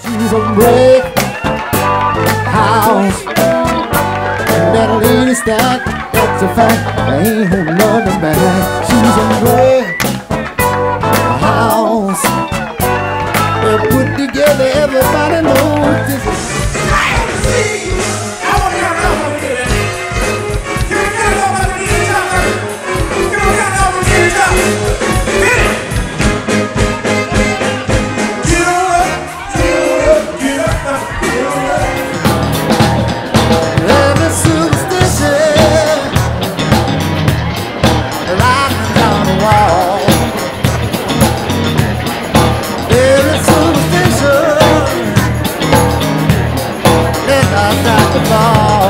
She's a brick house. That lady stack, that's a fact. I ain't holding nothing back. She's a brick house. They're put together, everybody knows this let us to fall.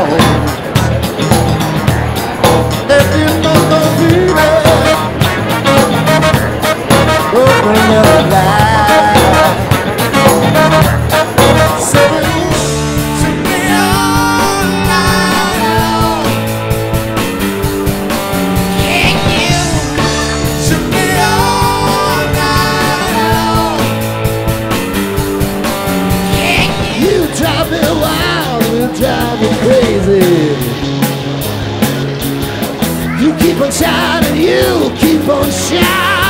Drive me crazy. You keep on shining, you keep on shining.